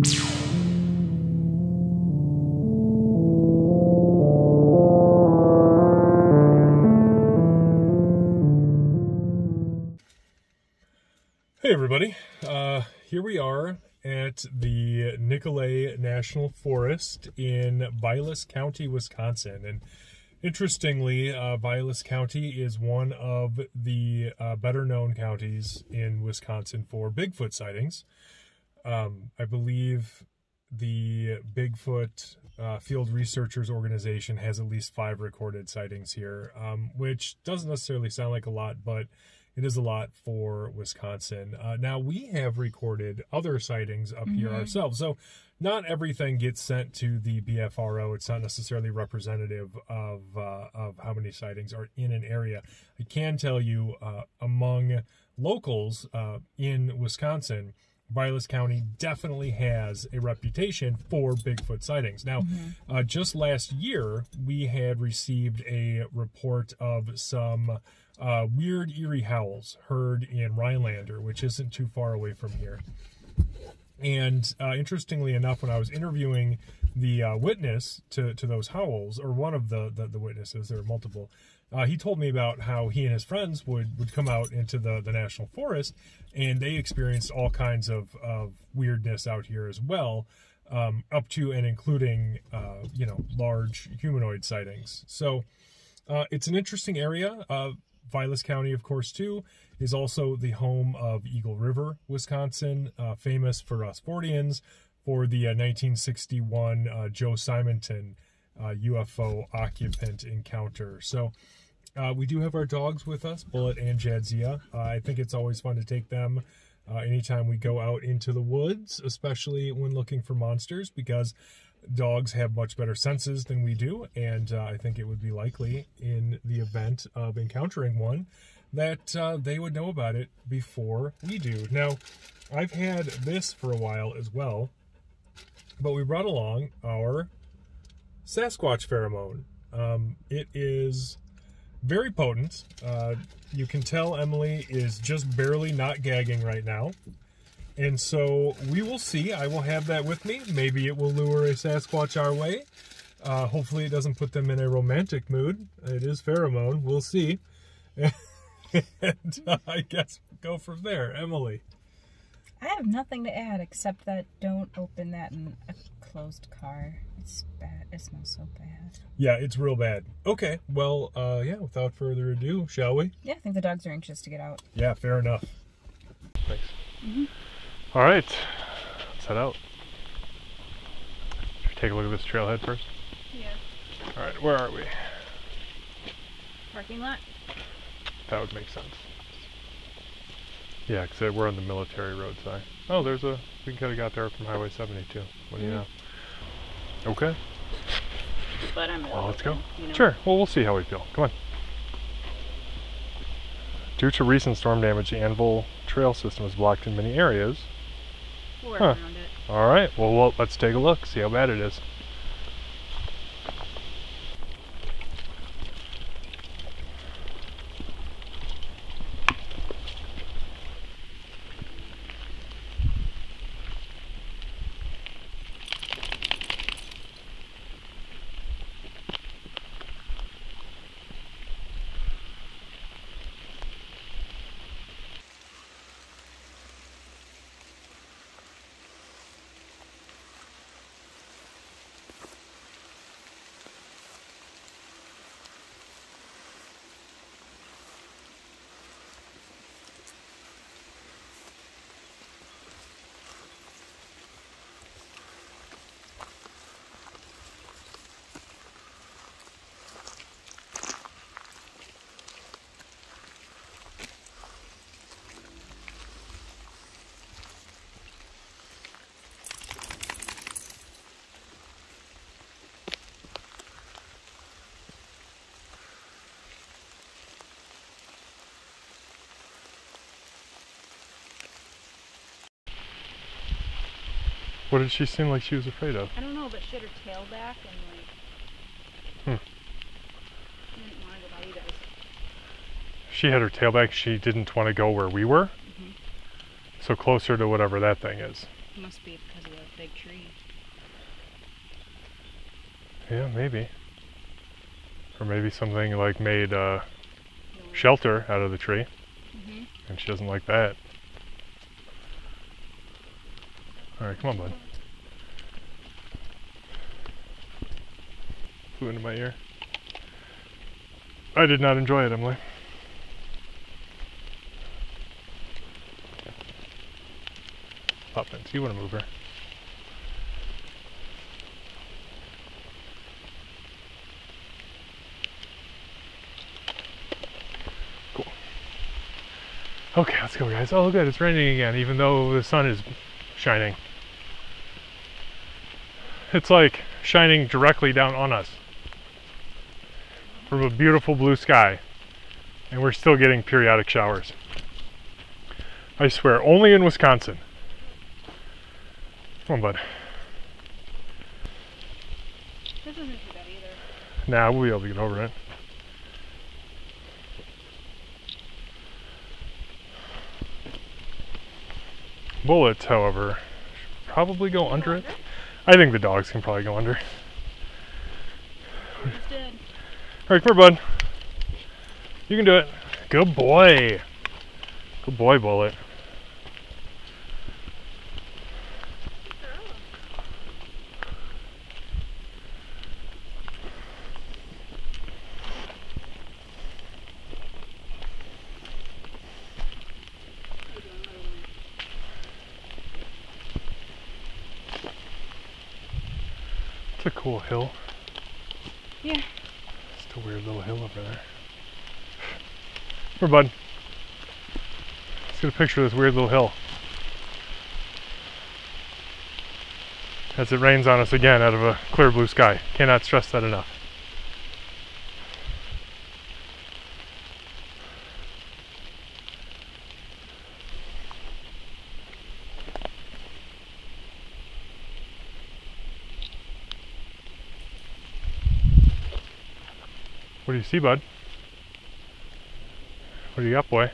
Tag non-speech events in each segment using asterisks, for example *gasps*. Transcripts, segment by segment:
Hey everybody, uh, here we are at the Nicolet National Forest in Vilas County, Wisconsin. And interestingly, uh, Vilas County is one of the uh, better known counties in Wisconsin for Bigfoot sightings. Um, I believe the Bigfoot uh, Field Researchers Organization has at least five recorded sightings here, um, which doesn't necessarily sound like a lot, but it is a lot for Wisconsin. Uh, now we have recorded other sightings up here ourselves, so not everything gets sent to the BFRO. It's not necessarily representative of uh, of how many sightings are in an area. I can tell you uh, among locals uh, in Wisconsin. Vilas County definitely has a reputation for Bigfoot sightings. Now, uh, just last year, we had received a report of some uh, weird, eerie howls heard in Rhinelander, which isn't too far away from here. And uh, interestingly enough, when I was interviewing the uh, witness to, to those howls, or one of the, the, the witnesses, there were multiple, uh, he told me about how he and his friends would, would come out into the, the national forest and they experienced all kinds of, of weirdness out here as well, um, up to and including, uh, you know, large humanoid sightings. So uh, it's an interesting area. Uh, Vilas County, of course, too, is also the home of Eagle River, Wisconsin, uh, famous for us Forteans for the uh, 1961 uh, Joe Simonton uh, UFO occupant encounter. So uh, we do have our dogs with us, Bullet and Jadzia. Uh, I think it's always fun to take them uh, anytime we go out into the woods, especially when looking for monsters, because dogs have much better senses than we do, and uh, I think it would be likely in the event of encountering one that uh, they would know about it before we do. Now, I've had this for a while as well, but we brought along our Sasquatch pheromone. Um, it is very potent. Uh, you can tell Emily is just barely not gagging right now. And so we will see. I will have that with me. Maybe it will lure a Sasquatch our way. Uh, hopefully, it doesn't put them in a romantic mood. It is pheromone. We'll see. *laughs* and uh, I guess we'll go from there. Emily. I have nothing to add except that don't open that in a closed car. It's bad. It smells so bad. Yeah, it's real bad. Okay, well, uh, yeah, without further ado, shall we? Yeah, I think the dogs are anxious to get out. Yeah, fair enough. Thanks. All right, let's head out. Should we take a look at this trailhead first? Yeah. All right, where are we? Parking lot? That would make sense. Yeah, because we're on the military road side. Oh, there's a. We could have got there from Highway 72. What do you Mhm. know? Okay. But I'm Well, let's go. Sure. Well, we'll see how we feel. Come on. Due to recent storm damage, the Anvil trail system is blocked in many areas. Huh. around it. All right. Well, well, let's take a look. See how bad it is. What did she seem like she was afraid of? I don't know, but she had her tail back and like. Hmm. She didn't want to go by you guys. She had her tail back. She didn't want to go where we were. Mhm. So closer to whatever that thing is. Must be because of the big tree. Yeah, maybe. Or maybe something like made uh, shelter out of the tree, hmm and she doesn't like that. All right, come on, bud. Flew into my ear. I did not enjoy it, Emily. Pop in. You want to move her? Cool. Okay, let's go, guys. Oh, good. It's raining again, even though the sun is shining. It's like shining directly down on us from a beautiful blue sky, and we're still getting periodic showers. I swear, only in Wisconsin. Come on, bud. This isn't too bad either. Nah, we'll be able to get over it. Bullets, however, should probably go under it. I think the dogs can probably go under. All right, come here, bud. You can do it. Good boy. Good boy, Bullet. A cool hill. Yeah. Just a weird little hill over there. Here, bud. Let's get a picture of this weird little hill. As it rains on us again out of a clear blue sky. Cannot stress that enough. Bud? What do you got, boy?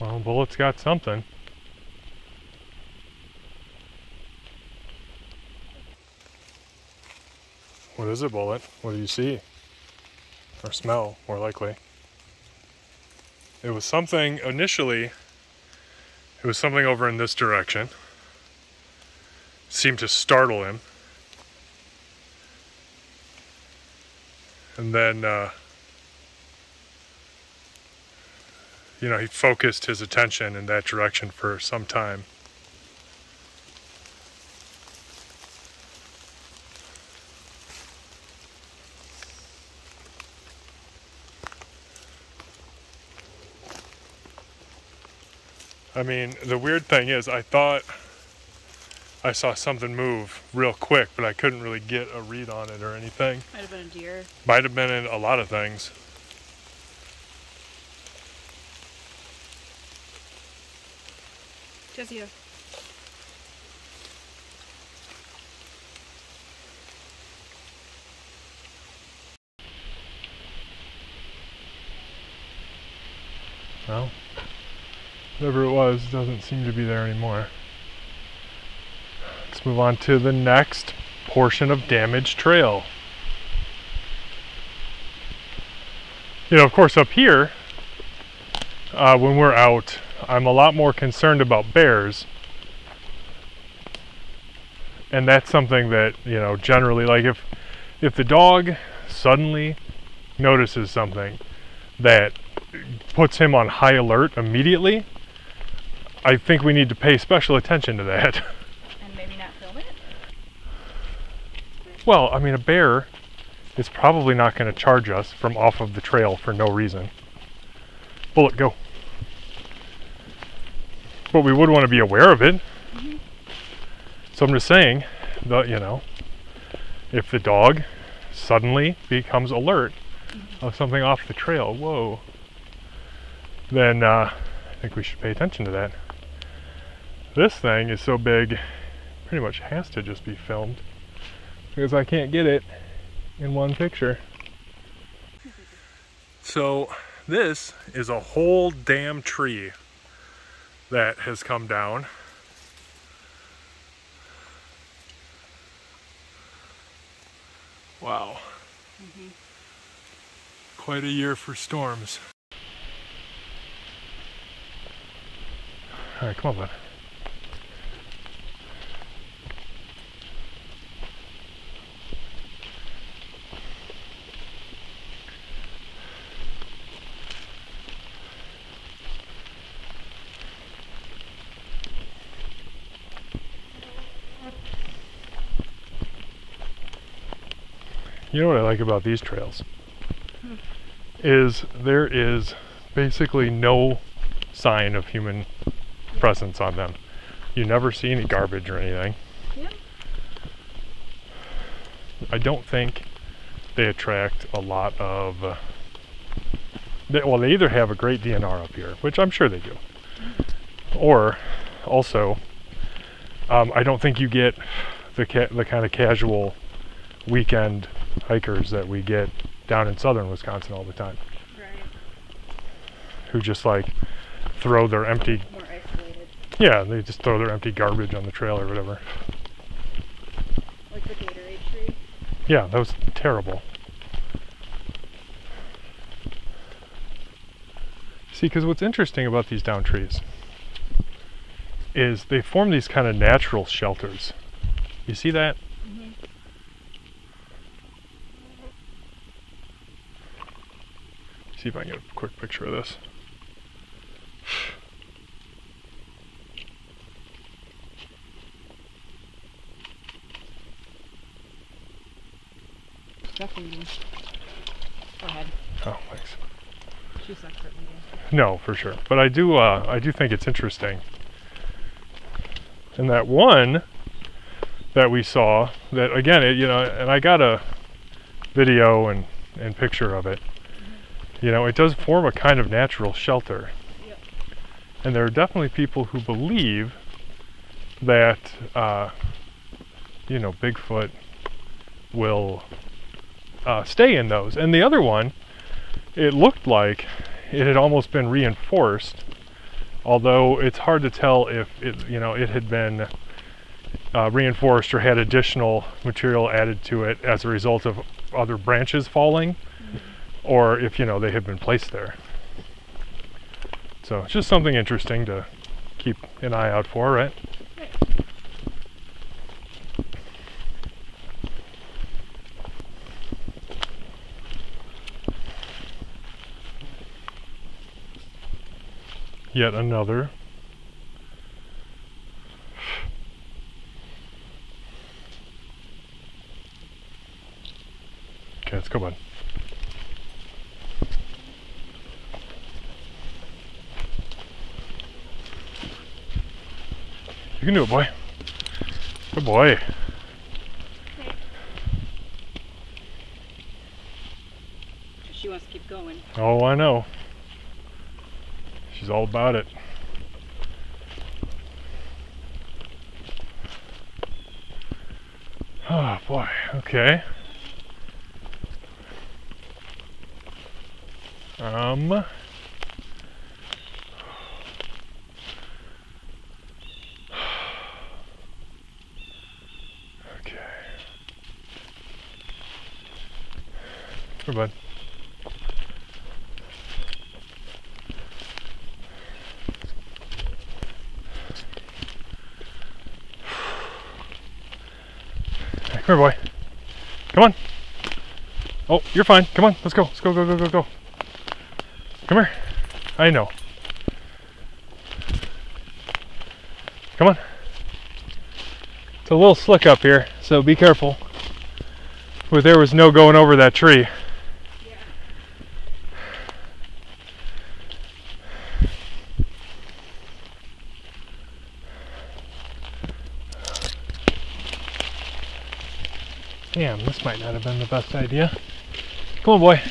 Well, Bullet's got something. What is it, Bullet? What do you see? Or smell, more likely. It was something initially it was something over in this direction. Seemed to startle him. And then, uh, you know, he focused his attention in that direction for some time. I mean, the weird thing is, I thought I saw something move real quick, but I couldn't really get a read on it or anything. Might have been a deer. Might have been in a lot of things. Jessica. Well, whatever it was doesn't seem to be there anymore. Let's move on to the next portion of damaged trail. You know, of course, up here, uh, when we're out, I'm a lot more concerned about bears. And that's something that, you know, generally, like if, if the dog suddenly notices something that puts him on high alert immediately, I think we need to pay special attention to that. *laughs* And maybe not film it? Well, I mean, a bear is probably not going to charge us from off of the trail for no reason. Bullet, go. But we would want to be aware of it. So I'm just saying, the you know, if the dog suddenly becomes alert of something off the trail, whoa, then uh, I think we should pay attention to that. This thing is so big, pretty much has to just be filmed because I can't get it in one picture. So this is a whole damn tree that has come down. Wow. Quite a year for storms. All right, come on, bud. You know what I like about these trails? Is there is basically no sign of human presence on them. You never see any garbage or anything. Yeah. I don't think they attract a lot of. Uh, they, well, they either have a great DNR up here, which I'm sure they do, or also, um, I don't think you get the ca- the kind of casual weekend hikers that we get down in southern Wisconsin all the time, Right. who just like throw their empty More yeah they just throw their empty garbage on the trail or whatever. Like the Gatorade tree. Yeah, that was terrible. See, because what's interesting about these down trees is they form these kind of natural shelters. You see that? See if I can get a quick picture of this. Definitely. Go ahead. Oh, thanks. She's separate meeting. No, for sure. But I do, uh, I do think it's interesting. And that one that we saw, that again, it, you know, and I got a video and and picture of it. You know, it does form a kind of natural shelter. Yep. And there are definitely people who believe that, uh, you know, Bigfoot will uh, stay in those. And the other one, it looked like it had almost been reinforced, although it's hard to tell if it, you know, it had been uh, reinforced or had additional material added to it as a result of other branches falling, or if you know they had been placed there. So it's just something interesting to keep an eye out for, right? Yet another Okay, let's go, bud. You can do it, boy. Good boy. She wants to keep going. Oh, I know. She's all about it. Oh boy. Okay. Um. Okay. Here, bud. Come here, boy. Come on. Oh, you're fine. Come on. Let's go. Let's go, go, go, go, go. Come here. I know. Come on. It's a little slick up here, so be careful. But there was no going over that tree. Damn, this might not have been the best idea. Come on, boy.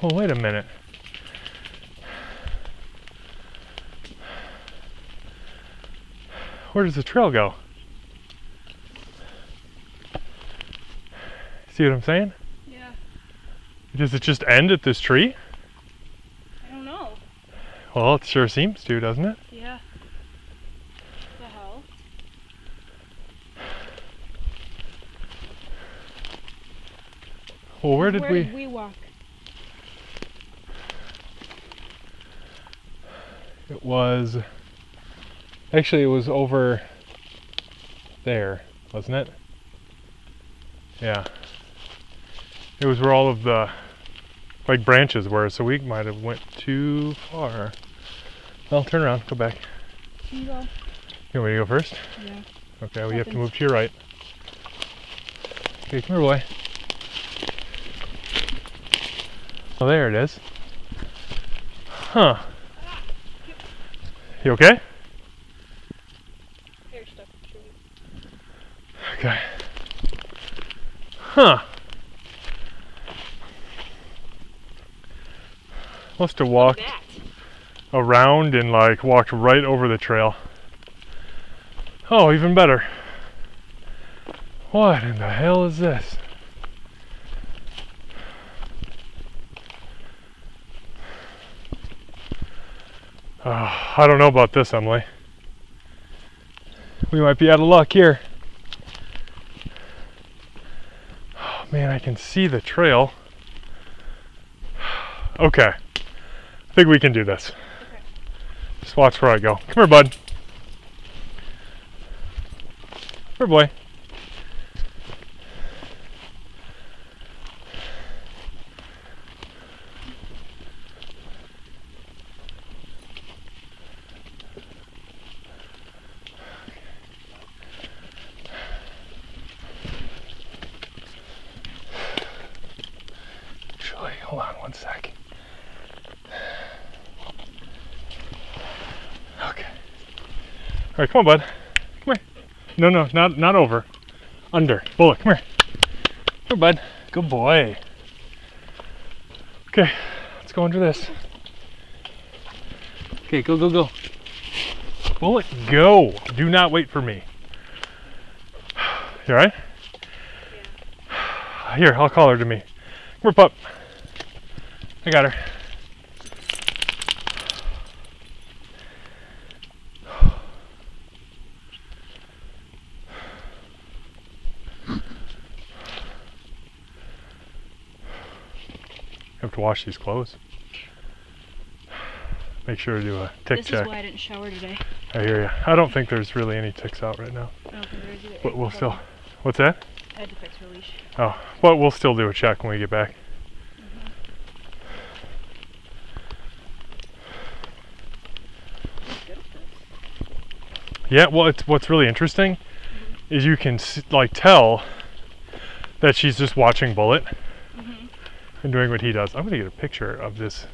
Well, wait a minute. Where does the trail go? See what I'm saying? Yeah. Does it just end at this tree? I don't know. Well, it sure seems to, doesn't it? Yeah. The hell? Well, where did Where we? did we walk? It was. Actually, it was over there, wasn't it? Yeah. It was where all of the like branches were, so we might have went too far. Well, turn around, go back. Can you go? You want me to go first? Yeah. Okay, we have to move to your right. Okay, come here, boy. Oh, there it is. Huh. You okay? Okay. Huh. Must have walked around and like walked right over the trail. Oh, even better. What in the hell is this? Oh, I don't know about this, Emily. We might be out of luck here. Oh, man, I can see the trail. *sighs* Okay. I think we can do this. Just watch where I go. Come here, bud. Here, boy. Actually, hold on one sec. Okay. All right, come on, bud. Come here. No, no, not not over. Under. Bullet, come here. Come here, bud. Good boy. Okay, let's go under this. Okay, go, go, go. Bullet, go. Do not wait for me. You all right? Here, I'll call her to me. Come here, pup. I got her. have to wash these clothes. Make sure to do a tick This check. is why I didn't shower today. I hear you. I don't think there's really any ticks out right now. I don't think there is either. But we'll still. What's that? I had to fix her leash. Oh, but we'll still do a check when we get back. Good at this. Yeah, well, it's what's really interesting is you can like tell that she's just watching Bullet Mhm. and doing what he does. I'm gonna get a picture of this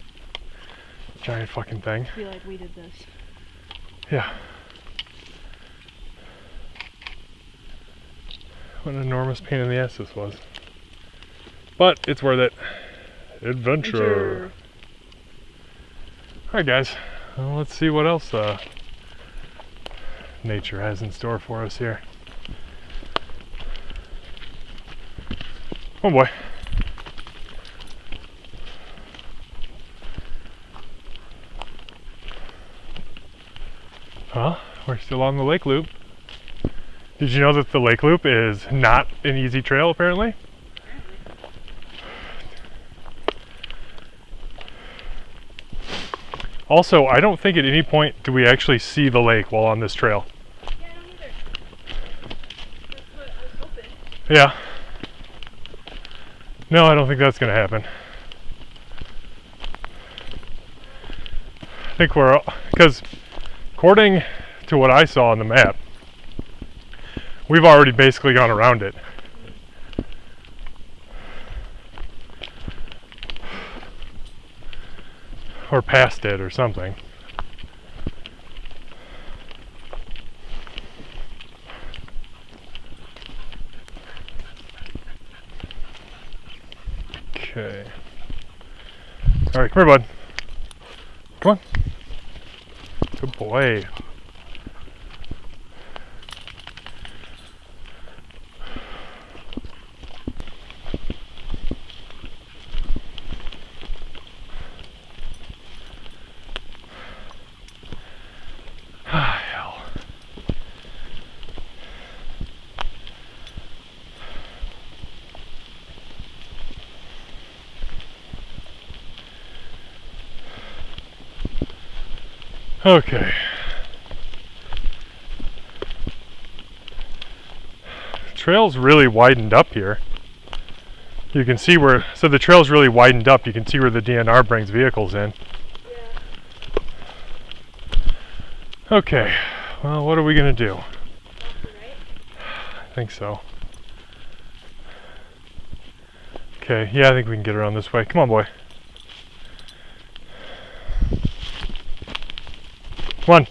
giant fucking thing. I feel like we did this. Yeah. What an enormous pain in the ass this was. But it's worth it. Adventure. Alright, guys. Well, let's see what else uh, nature has in store for us here. Oh boy. Well, we're still on the lake loop. Did you know that the lake loop is not an easy trail apparently? Also, I don't think at any point do we actually see the lake while on this trail. Yeah, I don't either. That's what I was hoping. Yeah. No, I don't think that's going to happen. I think we're, because according to what I saw on the map, we've already basically gone around it. Or past it or something. Okay. All right, come here, bud. Come on. Good boy. Okay. Trail's really widened up here. You can see where, so the trail's really widened up. You can see where the DNR brings vehicles in. Okay, well, what are we gonna do? I think so. Okay, yeah, I think we can get around this way. Come on, boy. Come on.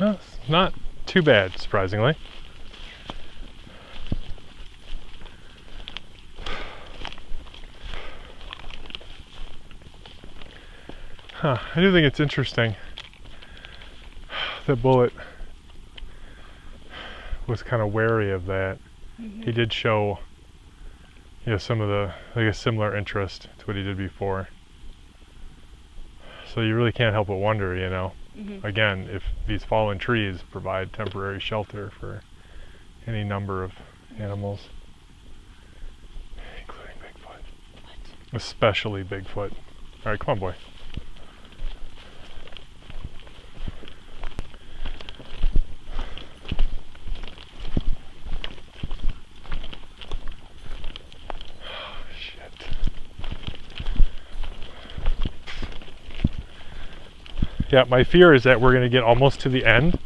Well, it's not too bad, surprisingly. Huh, I do think it's interesting that Bullet was kind of wary of that. He did show, you know, some of the, like a similar interest to what he did before. So you really can't help but wonder, you know, Mhm. again, if these fallen trees provide temporary shelter for any number of animals, including Bigfoot. Especially Bigfoot. All right, come on, boy. Shit. Yeah, my fear is that we're going to get almost to the end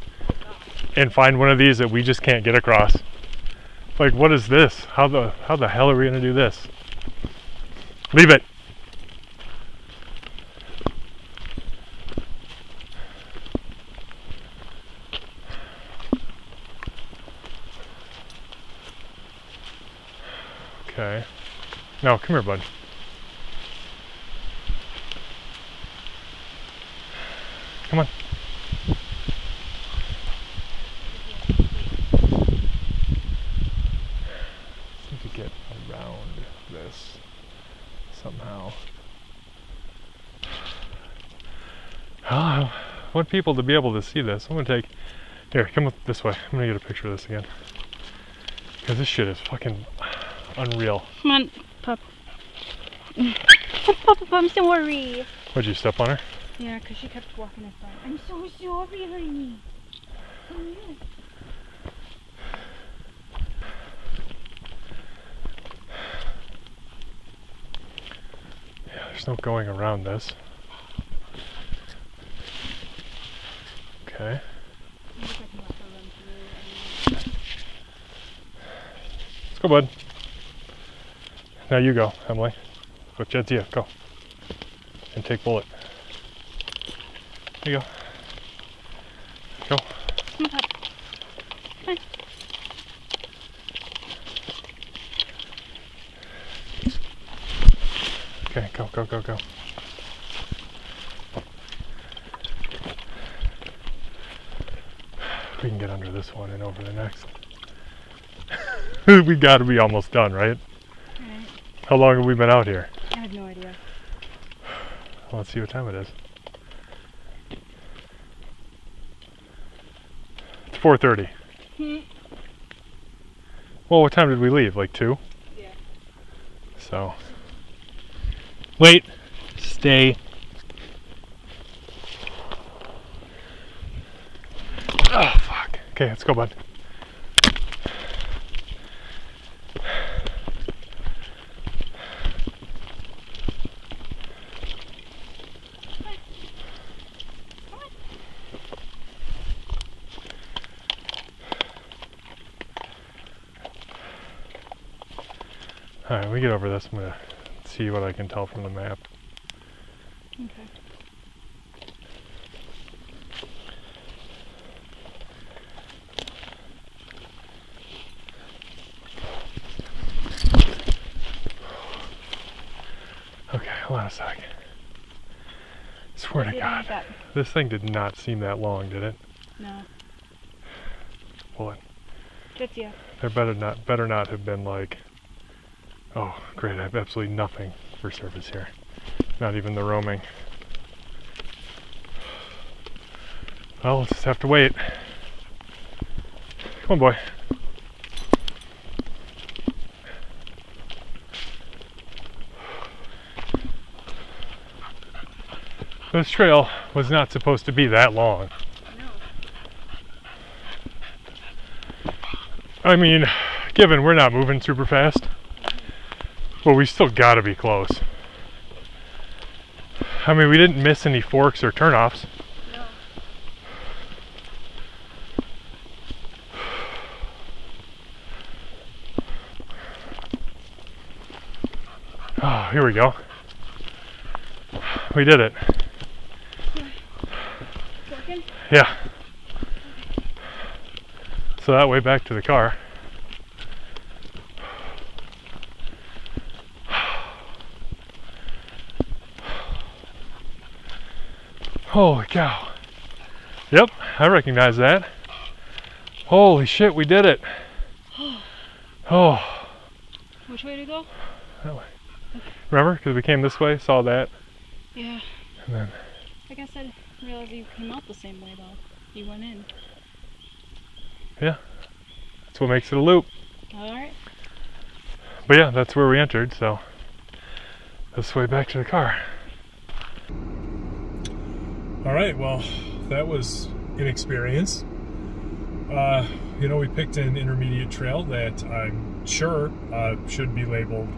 and find one of these that we just can't get across. Like, what is this? How the how the hell are we going to do this? Leave it. Okay. No, come here, bud. Come on. Need to get around this somehow. Ah, I want people to be able to see this. I'm gonna take. Here, come up this way. I'm gonna get a picture of this again. Because this shit is fucking unreal. Come on, pup. I'm sorry. What'd you step on her? Yeah, because she kept walking in front. I'm so sorry, honey. Yeah, there's no going around this. Okay. Let's go, bud. Now you go, Emily. Go, Jadzia, go. And take bullet. There you go. Go. Okay, go, go, go, go. We can get under this one and over the next. *laughs* we gotta be almost done, right? Alright. How long have we been out here? I have no idea. Let's see what time it is. It's 4.30. Hmm. Well, what time did we leave? Like 2? Yeah. So. Wait. Stay. Oh, fuck. Okay, let's go, bud. Alright, we get over this. I'm gonna see what I can tell from the map. Okay. This thing did not seem that long, did it? No. Well, yeah. There better not better not have been like, oh great, I have absolutely nothing for service here, not even the roaming. Well, we'll just have to wait. Come on, boy. This trail was not supposed to be that long. I mean, given we're not moving super fast, but we still gotta be close. I mean, we didn't miss any forks or turnoffs. No. Oh, here we go. We did it. Yeah. So that way back to the car. Holy cow. Yep, I recognize that. Holy shit, we did it. *gasps* Oh, Which way to go? That way. Okay. Remember? Because we came this way, saw that, Yeah. and then I guess I didn't realize you came out the same way though. You went in. Yeah. That's what makes it a loop. Alright. But yeah, that's where we entered, so this way back to the car. All right, well, that was an experience. Uh, you know, we picked an intermediate trail that I'm sure uh, should be labeled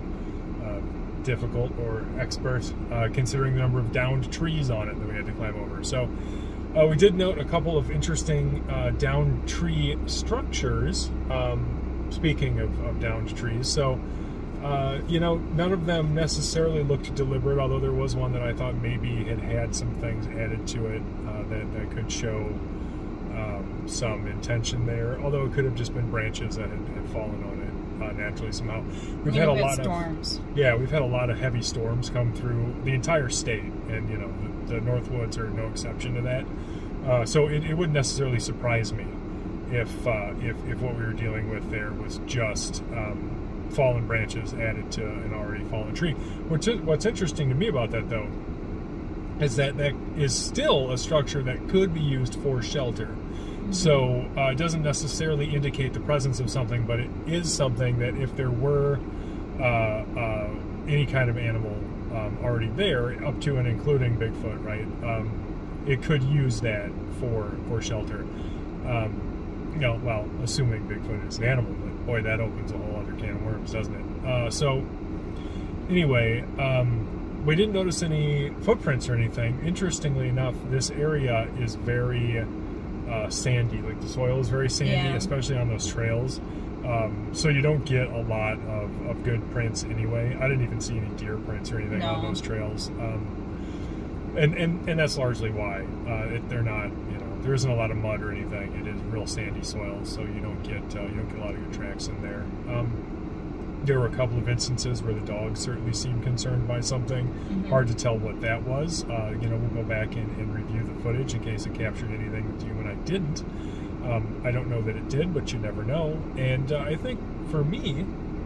difficult or expert, uh, considering the number of downed trees on it that we had to climb over. So, uh, we did note a couple of interesting uh, downed tree structures. Um, speaking of, of downed trees, so uh, you know, none of them necessarily looked deliberate, although there was one that I thought maybe had had some things added to it uh, that, that could show um, some intention there, although it could have just been branches that had, had fallen on it uh, naturally somehow. We've had a lot of storms. yeah, we've had a lot of heavy storms come through the entire state, and you know the, the Northwoods are no exception to that. Uh, so it, it wouldn't necessarily surprise me if, uh, if if what we were dealing with there was just um, fallen branches added to an already fallen tree. Which is, what's interesting to me about that though is that that is still a structure that could be used for shelter. So uh, it doesn't necessarily indicate the presence of something, but it is something that if there were uh, uh, any kind of animal um, already there, up to and including Bigfoot, right? Um, it could use that for for shelter. Um, you know, well, assuming Bigfoot is an animal, but boy, that opens a whole other can of worms, doesn't it? Uh, so anyway, um, we didn't notice any footprints or anything. Interestingly enough, this area is very uh, sandy. Like the soil is very sandy, Yeah. especially on those trails. Um, so you don't get a lot of, of good prints anyway. I didn't even see any deer prints or anything on those trails. Um, and, and, and that's largely why uh, it, they're not, you know, there isn't a lot of mud or anything. It is real sandy soil, so you don't get uh, you don't get a lot of good tracks in there. Um, there were a couple of instances where the dogs certainly seemed concerned by something. Mhm. Hard to tell what that was. Uh, you know, we'll go back and, and review the footage in case it captured anything that you and I didn't. Um, I don't know that it did, but you never know. And uh, I think for me,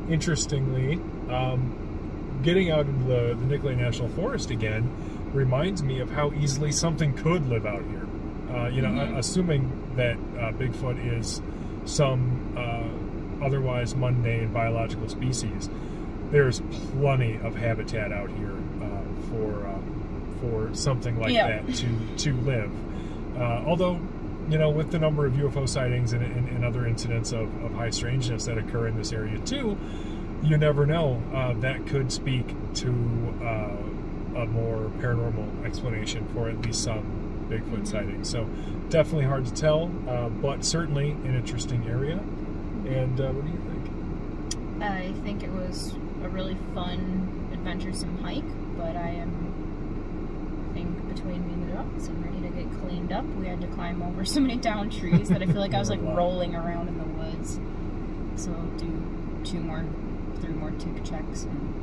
interestingly, um, getting out into the, the Nicolet National Forest again reminds me of how easily something could live out here. Uh, you know, Mhm. assuming that uh, Bigfoot is some uh, otherwise mundane biological species, there's plenty of habitat out here uh, for um, for something like Yeah. that to to live. Uh, although, you know, with the number of UFO sightings and, and, and other incidents of, of high strangeness that occur in this area too, you never know. Uh, that could speak to uh, a more paranormal explanation for at least some Bigfoot sightings. So definitely hard to tell, uh, but certainly an interesting area. And uh, what do you think? I think it was a really fun, adventuresome hike, but I am, between me and the dogs, I'm ready to get cleaned up. We had to climb over *laughs* so many down trees that I feel like I was like *laughs* rolling around in the woods. So I'll do two more, three more tick checks. And,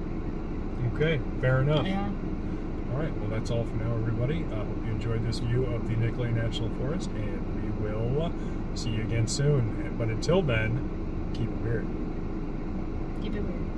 Okay, fair enough. yeah. All right, well, that's all for now, everybody. I hope you enjoyed this view of the Nicolet National Forest, and we will see you again soon. But until then, keep it weird. Keep it weird.